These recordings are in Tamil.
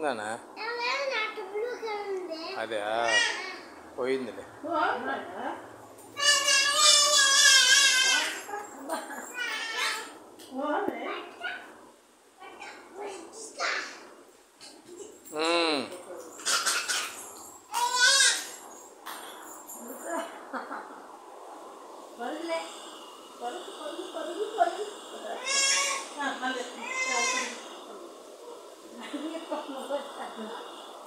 ఉందానా అదే పోయిందిలే కొరుకు కొరుకు కొరుకు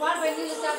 वार बनी जैसे आप